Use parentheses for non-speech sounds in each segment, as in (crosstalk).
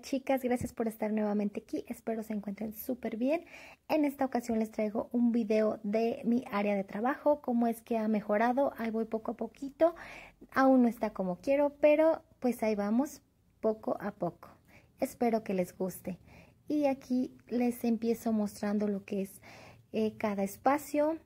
Chicas, gracias por estar nuevamente aquí, espero se encuentren súper bien. En esta ocasión les traigo un video de mi área de trabajo, cómo es que ha mejorado, ahí voy poco a poquito, aún no está como quiero, pero pues ahí vamos poco a poco. Espero que les guste. Y aquí les empiezo mostrando lo que es eh, cada espacio,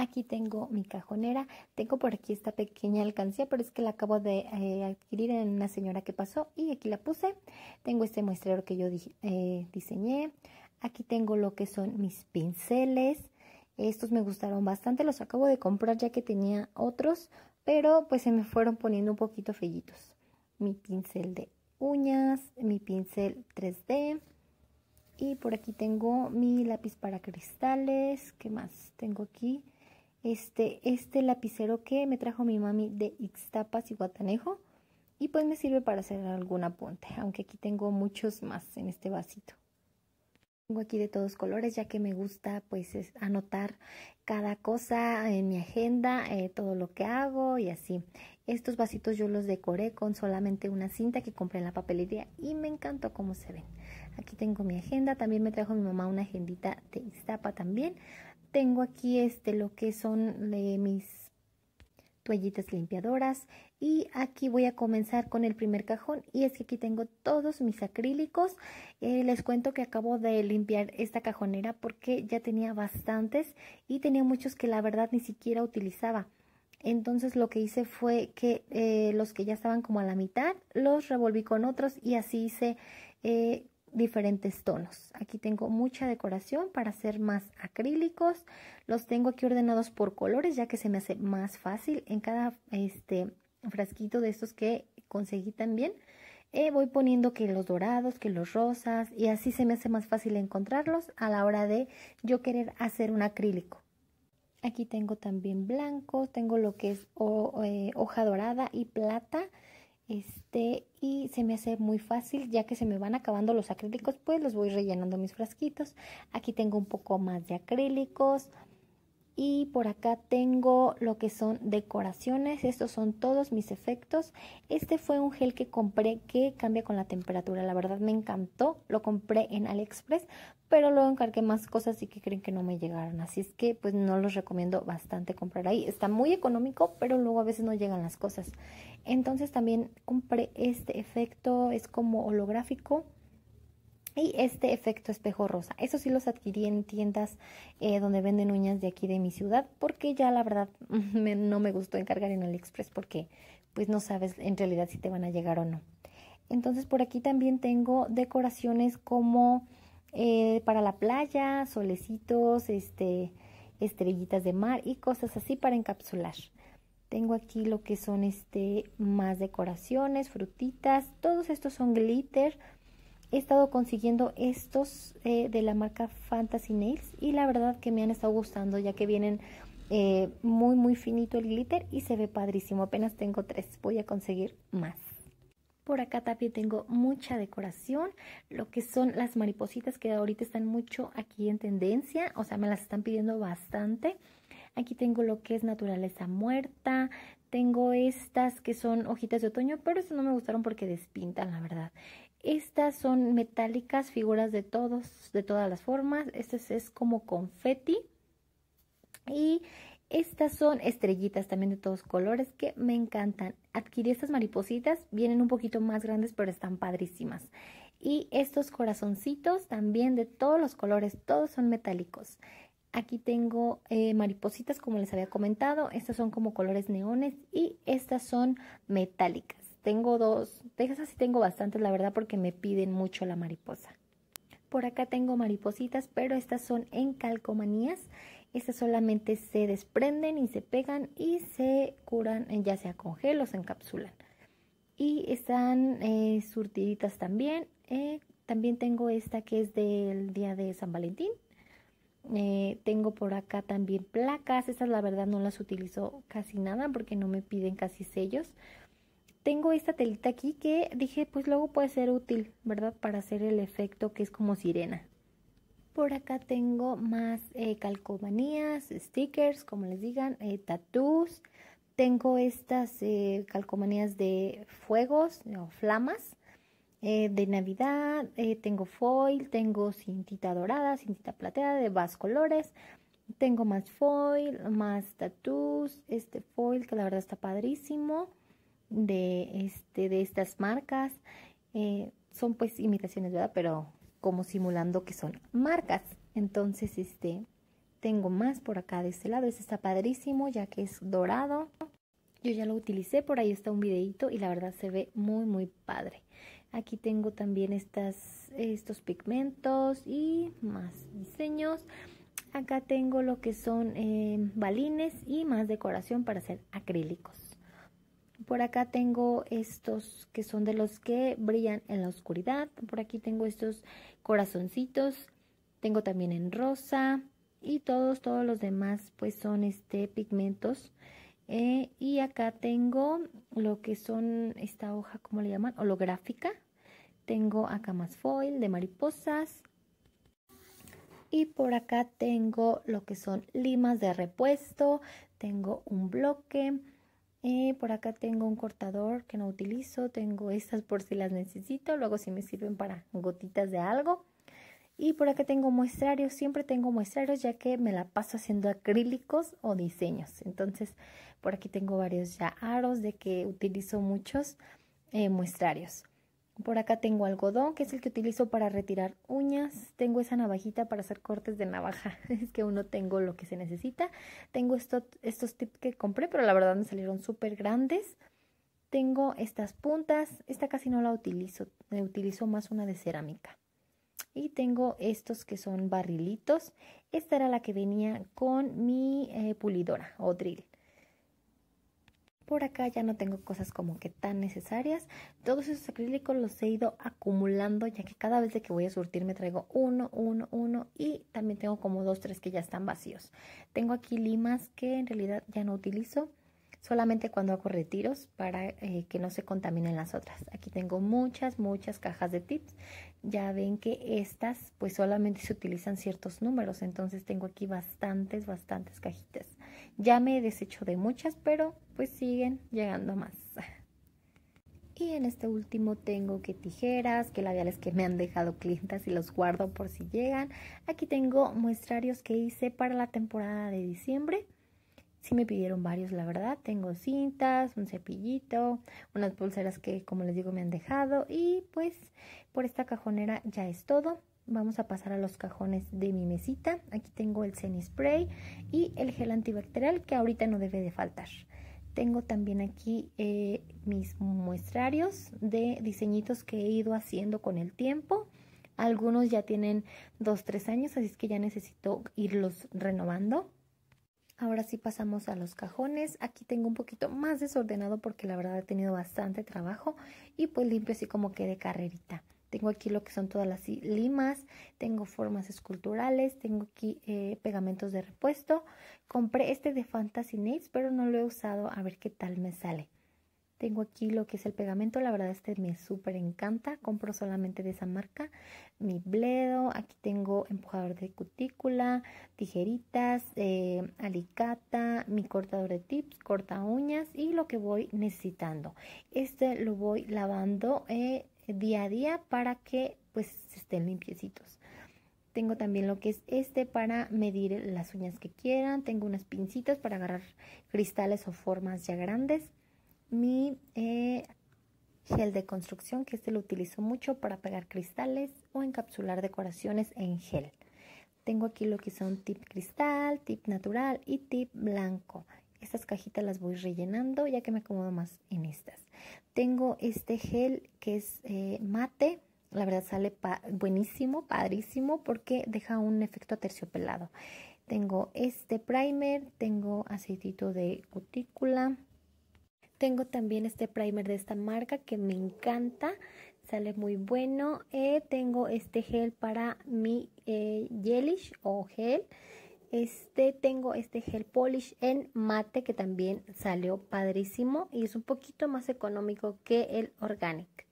Aquí tengo mi cajonera. Tengo por aquí esta pequeña alcancía, pero es que la acabo de eh, adquirir en una señora que pasó y aquí la puse. Tengo este muestrero que yo eh, diseñé. Aquí tengo lo que son mis pinceles. Estos me gustaron bastante. Los acabo de comprar ya que tenía otros, pero pues se me fueron poniendo un poquito fellitos. Mi pincel de uñas, mi pincel 3D. Y por aquí tengo mi lápiz para cristales. ¿Qué más tengo aquí? Este, este lapicero que me trajo mi mami de Ixtapas y Guatanejo. Y pues me sirve para hacer algún apunte, aunque aquí tengo muchos más en este vasito. Tengo aquí de todos colores, ya que me gusta pues anotar cada cosa en mi agenda, eh, todo lo que hago y así. Estos vasitos yo los decoré con solamente una cinta que compré en la papelería y me encantó cómo se ven. Aquí tengo mi agenda, también me trajo mi mamá una agendita de Ixtapa también tengo aquí este lo que son mis toallitas limpiadoras y aquí voy a comenzar con el primer cajón y es que aquí tengo todos mis acrílicos. Eh, les cuento que acabo de limpiar esta cajonera porque ya tenía bastantes y tenía muchos que la verdad ni siquiera utilizaba. Entonces lo que hice fue que eh, los que ya estaban como a la mitad los revolví con otros y así hice eh, diferentes tonos. Aquí tengo mucha decoración para hacer más acrílicos. Los tengo aquí ordenados por colores ya que se me hace más fácil en cada este frasquito de estos que conseguí también. Eh, voy poniendo que los dorados, que los rosas y así se me hace más fácil encontrarlos a la hora de yo querer hacer un acrílico. Aquí tengo también blancos, tengo lo que es eh, hoja dorada y plata este, y se me hace muy fácil, ya que se me van acabando los acrílicos, pues los voy rellenando mis frasquitos. Aquí tengo un poco más de acrílicos. Y por acá tengo lo que son decoraciones. Estos son todos mis efectos. Este fue un gel que compré que cambia con la temperatura. La verdad me encantó. Lo compré en AliExpress pero luego encargué más cosas y que creen que no me llegaron. Así es que pues no los recomiendo bastante comprar ahí. Está muy económico, pero luego a veces no llegan las cosas. Entonces también compré este efecto, es como holográfico. Y este efecto espejo rosa. Eso sí los adquirí en tiendas eh, donde venden uñas de aquí de mi ciudad. Porque ya la verdad (laughs) no me gustó encargar en AliExpress porque pues no sabes en realidad si te van a llegar o no. Entonces por aquí también tengo decoraciones como eh, para la playa, solecitos, este, estrellitas de mar y cosas así para encapsular. Tengo aquí lo que son este más decoraciones, frutitas, todos estos son glitter. He estado consiguiendo estos eh, de la marca Fantasy Nails y la verdad que me han estado gustando ya que vienen eh, muy muy finito el glitter y se ve padrísimo. Apenas tengo tres, voy a conseguir más. Por acá también tengo mucha decoración, lo que son las maripositas que ahorita están mucho aquí en tendencia, o sea, me las están pidiendo bastante. Aquí tengo lo que es naturaleza muerta, tengo estas que son hojitas de otoño, pero estas no me gustaron porque despintan, la verdad. Estas son metálicas, figuras de todos, de todas las formas. Este es como confeti. Y estas son estrellitas también de todos colores que me encantan. Adquirí estas maripositas, vienen un poquito más grandes pero están padrísimas. Y estos corazoncitos también de todos los colores, todos son metálicos. Aquí tengo eh, maripositas como les había comentado, estas son como colores neones y estas son metálicas. Tengo dos, de esas sí tengo bastantes la verdad porque me piden mucho la mariposa. Por acá tengo maripositas, pero estas son en calcomanías estas solamente se desprenden y se pegan y se curan ya sea con gel o se encapsulan. Y están eh, surtiditas también. Eh, también tengo esta que es del día de San Valentín. Eh, tengo por acá también placas. Estas la verdad no las utilizo casi nada porque no me piden casi sellos. Tengo esta telita aquí que dije pues luego puede ser útil, ¿verdad? Para hacer el efecto que es como sirena. Por acá tengo más eh, calcomanías, stickers, como les digan, eh, tattoos. Tengo estas eh, calcomanías de fuegos o flamas. Eh, de Navidad, eh, tengo foil, tengo cintita dorada, cintita plateada de más colores, tengo más foil, más tattoos, este foil que la verdad está padrísimo de, este, de estas marcas. Eh, son pues imitaciones, ¿verdad? Pero como simulando que son marcas. Entonces, este, tengo más por acá de este lado. Este está padrísimo ya que es dorado. Yo ya lo utilicé, por ahí está un videito y la verdad se ve muy, muy padre. Aquí tengo también estas, estos pigmentos y más diseños. Acá tengo lo que son eh, balines y más decoración para hacer acrílicos. Por acá tengo estos que son de los que brillan en la oscuridad. Por aquí tengo estos corazoncitos. Tengo también en rosa. Y todos, todos los demás pues son este pigmentos. Eh, y acá tengo lo que son esta hoja, ¿cómo le llaman? Holográfica. Tengo acá más foil de mariposas. Y por acá tengo lo que son limas de repuesto. Tengo un bloque eh, por acá tengo un cortador que no utilizo, tengo estas por si las necesito, luego si me sirven para gotitas de algo. Y por acá tengo muestrarios, siempre tengo muestrarios ya que me la paso haciendo acrílicos o diseños. Entonces por aquí tengo varios ya aros de que utilizo muchos eh, muestrarios. Por acá tengo algodón, que es el que utilizo para retirar uñas. Tengo esa navajita para hacer cortes de navaja. (laughs) Es que uno tengo lo que se necesita. Tengo estos tips que compré, pero la verdad me salieron súper grandes. Tengo estas puntas. Esta casi no la utilizo. Me utilizo más una de cerámica. Y tengo estos que son barrilitos. Esta era la que venía con mi eh, pulidora o drill. Por acá ya no tengo cosas como que tan necesarias. Todos esos acrílicos los he ido acumulando ya que cada vez que voy a surtir me traigo uno, uno, uno y también tengo como dos, tres que ya están vacíos. Tengo aquí limas que en realidad ya no utilizo solamente cuando hago retiros para eh, que no se contaminen las otras. Aquí tengo muchas, muchas cajas de tips. Ya ven que estas pues solamente se utilizan ciertos números, entonces tengo aquí bastantes, bastantes cajitas. Ya me he deshecho de muchas, pero pues siguen llegando más. Y en este último tengo que tijeras, que labiales que me han dejado clientas y los guardo por si llegan. Aquí tengo muestrarios que hice para la temporada de diciembre. Sí me pidieron varios, la verdad. Tengo cintas, un cepillito, unas pulseras que, como les digo, me han dejado. Y pues por esta cajonera ya es todo. Vamos a pasar a los cajones de mi mesita. Aquí tengo el Zen Spray y el gel antibacterial que ahorita no debe de faltar. Tengo también aquí eh, mis muestrarios de diseñitos que he ido haciendo con el tiempo. Algunos ya tienen 2-3 años, así es que ya necesito irlos renovando. Ahora sí pasamos a los cajones. Aquí tengo un poquito más desordenado porque la verdad he tenido bastante trabajo y pues limpio así como que de carrerita. Tengo aquí lo que son todas las limas, tengo formas esculturales, tengo aquí eh, pegamentos de repuesto. Compré este de Fantasy Nails, pero no lo he usado a ver qué tal me sale. Tengo aquí lo que es el pegamento, la verdad este me súper encanta, compro solamente de esa marca. Mi bledo, aquí tengo empujador de cutícula, tijeritas, eh, alicata, mi cortador de tips, corta uñas y lo que voy necesitando. Este lo voy lavando eh, día a día para que pues estén limpiecitos. Tengo también lo que es este para medir las uñas que quieran. Tengo unas pincitas para agarrar cristales o formas ya grandes mi eh, gel de construcción, que este lo utilizo mucho para pegar cristales o encapsular decoraciones en gel. Tengo aquí lo que son tip cristal, tip natural y tip blanco. Estas cajitas las voy rellenando ya que me acomodo más en estas. Tengo este gel que es eh, mate. La verdad sale buenísimo, padrísimo porque deja un efecto terciopelado. Tengo este primer, tengo aceitito de cutícula, tengo también este primer de esta marca que me encanta, sale muy bueno. Eh, tengo este gel para mi eh, gelish o gel. Este tengo este gel polish en mate que también salió padrísimo y es un poquito más económico que el organic.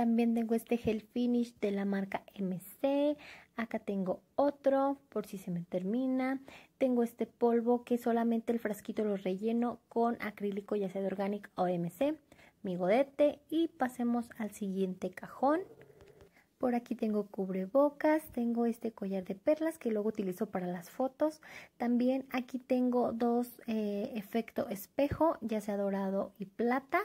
También tengo este gel finish de la marca MC. Acá tengo otro por si se me termina. Tengo este polvo que solamente el frasquito lo relleno con acrílico ya sea de organic o MC. Mi godete y pasemos al siguiente cajón. Por aquí tengo cubrebocas, tengo este collar de perlas que luego utilizo para las fotos. También aquí tengo dos eh, efecto espejo, ya sea dorado y plata.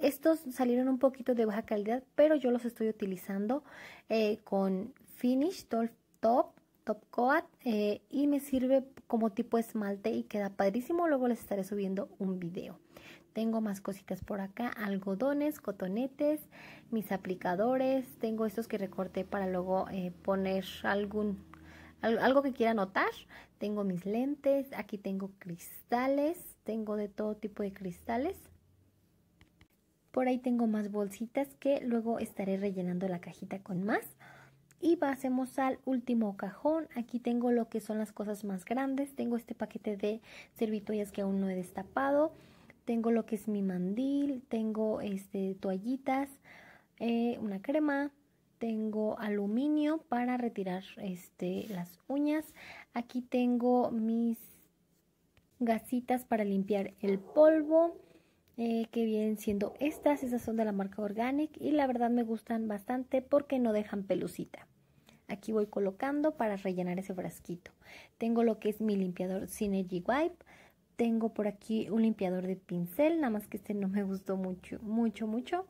Estos salieron un poquito de baja calidad, pero yo los estoy utilizando eh, con Finish Top, Top Coat eh, y me sirve como tipo esmalte y queda padrísimo. Luego les estaré subiendo un video. Tengo más cositas por acá, algodones, cotonetes, mis aplicadores. Tengo estos que recorté para luego eh, poner algún algo que quiera anotar. Tengo mis lentes, aquí tengo cristales, tengo de todo tipo de cristales. Por ahí tengo más bolsitas que luego estaré rellenando la cajita con más. Y pasemos al último cajón. Aquí tengo lo que son las cosas más grandes. Tengo este paquete de servitoyas que aún no he destapado tengo lo que es mi mandil, tengo este, toallitas, eh, una crema, tengo aluminio para retirar este, las uñas. Aquí tengo mis gasitas para limpiar el polvo. Eh, que vienen siendo estas, esas son de la marca Organic y la verdad me gustan bastante porque no dejan pelucita. Aquí voy colocando para rellenar ese frasquito. Tengo lo que es mi limpiador Synergy Wipe, tengo por aquí un limpiador de pincel, nada más que este no me gustó mucho, mucho, mucho.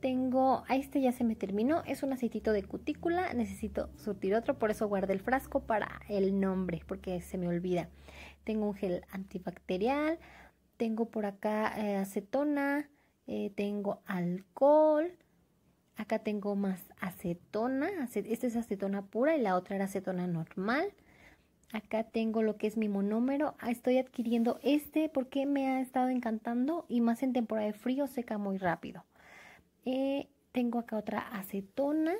Tengo, a este ya se me terminó, es un aceitito de cutícula, necesito surtir otro, por eso guardé el frasco para el nombre, porque se me olvida. Tengo un gel antibacterial, tengo por acá eh, acetona, eh, tengo alcohol, acá tengo más acetona, esta es acetona pura y la otra era acetona normal. Acá tengo lo que es mi monómero. Ah, estoy adquiriendo este porque me ha estado encantando y más en temporada de frío seca muy rápido. Eh, tengo acá otra acetona.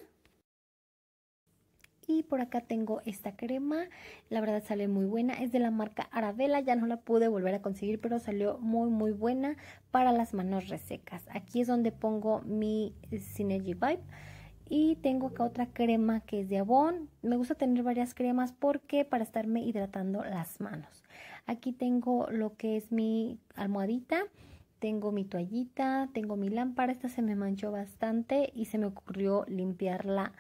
Y por acá tengo esta crema. La verdad sale muy buena. Es de la marca Arabella. Ya no la pude volver a conseguir, pero salió muy muy buena para las manos resecas. Aquí es donde pongo mi Synergy Vibe. Y tengo acá otra crema que es de Avon. Me gusta tener varias cremas porque para estarme hidratando las manos. Aquí tengo lo que es mi almohadita. Tengo mi toallita, tengo mi lámpara. Esta se me manchó bastante y se me ocurrió limpiarla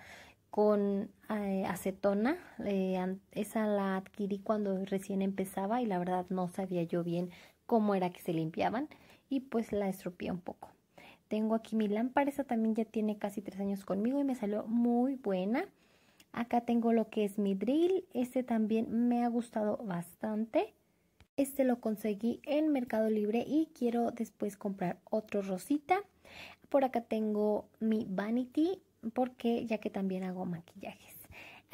con eh, acetona. Eh, esa la adquirí cuando recién empezaba y la verdad no sabía yo bien cómo era que se limpiaban y pues la estropeé un poco. Tengo aquí mi lámpara, esta también ya tiene casi tres años conmigo y me salió muy buena. Acá tengo lo que es mi drill, este también me ha gustado bastante. Este lo conseguí en Mercado Libre y quiero después comprar otro rosita. Por acá tengo mi vanity porque ya que también hago maquillajes.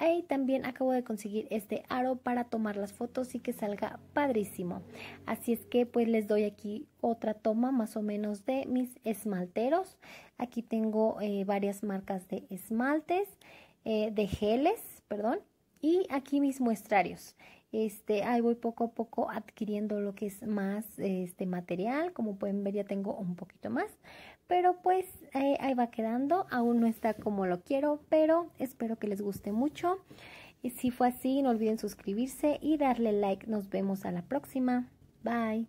Ahí también acabo de conseguir este aro para tomar las fotos y que salga padrísimo. Así es que pues les doy aquí otra toma más o menos de mis esmalteros. Aquí tengo eh, varias marcas de esmaltes, eh, de geles, perdón. Y aquí mis muestrarios. Este, ahí voy poco a poco adquiriendo lo que es más este material. Como pueden ver ya tengo un poquito más. Pero pues eh, ahí va quedando. Aún no está como lo quiero, pero espero que les guste mucho. Y si fue así, no olviden suscribirse y darle like. Nos vemos a la próxima. Bye.